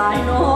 I know